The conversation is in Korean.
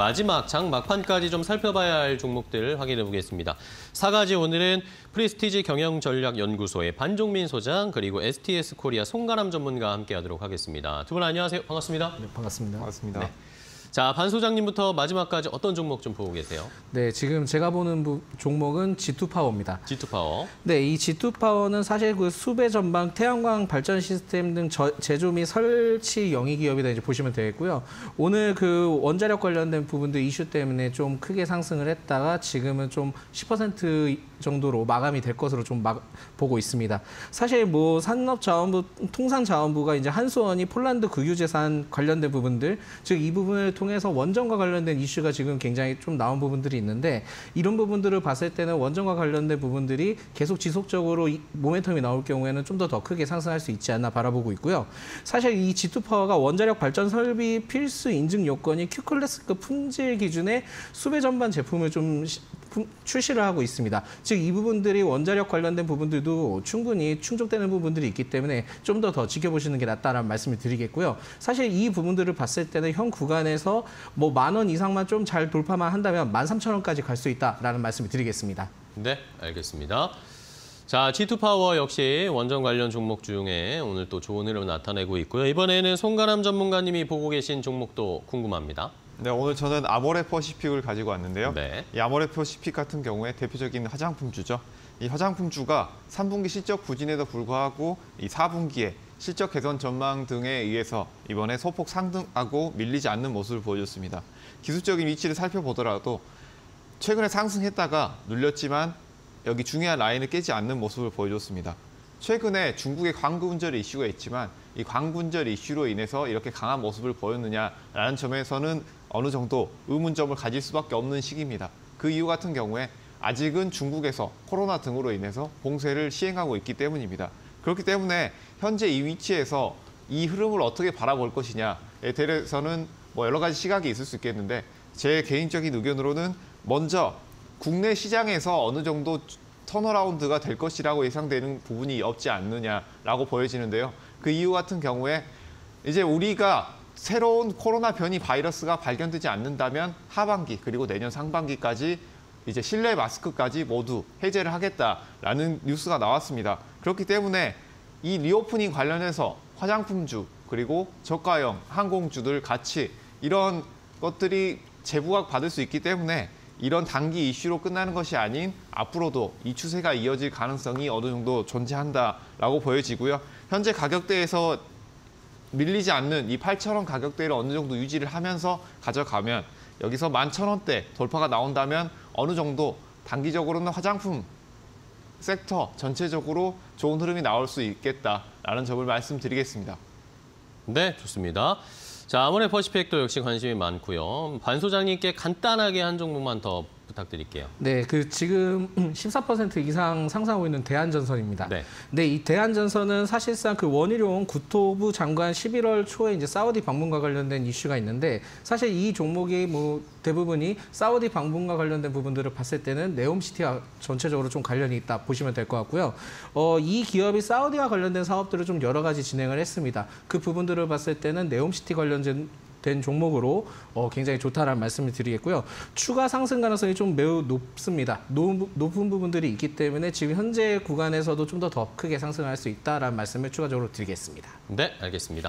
마지막 장 막판까지 좀 살펴봐야 할 종목들 확인해 보겠습니다. 사가지 오늘은 프레스티지 경영전략연구소의 반종민 소장 그리고 STS 코리아 송가람 전문가와 함께하도록 하겠습니다. 두 분 안녕하세요. 반갑습니다. 네, 반갑습니다. 반갑습니다. 네. 자, 반 소장님부터 마지막까지 어떤 종목 좀 보고 계세요? 네, 지금 제가 보는 부, 종목은 G2 파워입니다. G2 파워. 네, 이 G2 파워는 사실 그 수배전반 태양광 발전 시스템 등 저, 제조 및 설치 영위 기업이다 이제 보시면 되겠고요. 오늘 그 원자력 관련된 부분도 이슈 때문에 좀 크게 상승을 했다가 지금은 좀 10% 정도로 마감이 될 것으로 좀 막, 보고 있습니다. 사실 뭐 산업자원부, 통상자원부가 이제 한수원이 폴란드 국유재산 관련된 부분들, 즉 이 부분을 통해서 원전과 관련된 이슈가 지금 굉장히 좀 나온 부분들이 있는데 이런 부분들을 봤을 때는 원전과 관련된 부분들이 계속 지속적으로 이 모멘텀이 나올 경우에는 좀더더 크게 상승할 수 있지 않나 바라보고 있고요. 사실 이 G2 파워가 원자력 발전 설비 필수 인증 요건이 Q클래스급 품질 기준의 수배 전반 제품을 좀 시- 품- 출시를 하고 있습니다. 즉 이 부분들이 원자력 관련된 부분들도 충분히 충족되는 부분들이 있기 때문에 좀더더 지켜보시는 게 낫다라는 말씀을 드리겠고요. 사실 이 부분들을 봤을 때는 현 구간에서 뭐 만 원 이상만 좀 잘 돌파만 한다면 만 삼천 원까지 갈 수 있다라는 말씀을 드리겠습니다. 네, 알겠습니다. 자, G2 파워 역시 원전 관련 종목 중에 오늘 또 좋은 흐름 나타내고 있고요. 이번에는 송가람 전문가님이 보고 계신 종목도 궁금합니다. 네, 오늘 저는 아모레 퍼시픽을 가지고 왔는데요. 네. 이 아모레 퍼시픽 같은 경우에 대표적인 화장품주죠. 이 화장품주가 3분기 실적 부진에도 불구하고 이 4분기에 실적 개선 전망 등에 의해서 이번에 소폭 상승하고 밀리지 않는 모습을 보여줬습니다. 기술적인 위치를 살펴보더라도 최근에 상승했다가 눌렸지만 여기 중요한 라인을 깨지 않는 모습을 보여줬습니다. 최근에 중국의 광군절 이슈가 있지만 이 광군절 이슈로 인해서 이렇게 강한 모습을 보였느냐라는 점에서는 어느 정도 의문점을 가질 수밖에 없는 시기입니다. 그 이유 같은 경우에 아직은 중국에서 코로나 등으로 인해서 봉쇄를 시행하고 있기 때문입니다. 그렇기 때문에 현재 이 위치에서 이 흐름을 어떻게 바라볼 것이냐에 대해서는 뭐 여러 가지 시각이 있을 수 있겠는데 제 개인적인 의견으로는 먼저 국내 시장에서 어느 정도 turnaround가 될 것이라고 예상되는 부분이 없지 않느냐라고 보여지는데요. 그 이유 같은 경우에 이제 우리가 새로운 코로나 변이 바이러스가 발견되지 않는다면 하반기 그리고 내년 상반기까지 이제 실내 마스크까지 모두 해제를 하겠다라는 뉴스가 나왔습니다. 그렇기 때문에 이 reopening 관련해서 화장품주 그리고 저가형 항공주들 같이 이런 것들이 재부각 받을 수 있기 때문에 이런 단기 이슈로 끝나는 것이 아닌 앞으로도 이 추세가 이어질 가능성이 어느 정도 존재한다라고 보여지고요. 현재 가격대에서 밀리지 않는 이 8,000원 가격대를 어느 정도 유지를 하면서 가져가면 여기서 11,000원대 돌파가 나온다면 어느 정도 단기적으로는 화장품 섹터 전체적으로 좋은 흐름이 나올 수 있겠다라는 점을 말씀드리겠습니다. 네, 좋습니다. 자, 아모레 퍼시픽도 역시 관심이 많고요. 반 소장님께 간단하게 한 종목만 더 부탁드릴게요. 네, 그 지금 14% 이상 상승하고 있는 대한전선입니다. 네. 네, 이 대한전선은 사실상 그 원희룡 국토부 장관 11월 초에 이제 사우디 방문과 관련된 이슈가 있는데 사실 이 종목이 뭐 대부분이 사우디 방문과 관련된 부분들을 봤을 때는 네옴시티와 전체적으로 좀 관련이 있다 보시면 될 것 같고요. 어, 이 기업이 사우디와 관련된 사업들을 좀 여러 가지 진행을 했습니다. 그 부분들을 봤을 때는 네옴시티 관련된 된 종목으로 어, 굉장히 좋다라는 말씀을 드리겠고요. 추가 상승 가능성이 좀 매우 높습니다. 높, 높은 부분들이 있기 때문에 지금 현재 구간에서도 좀 더 더 크게 상승할 수 있다라는 말씀을 추가적으로 드리겠습니다. 네, 알겠습니다.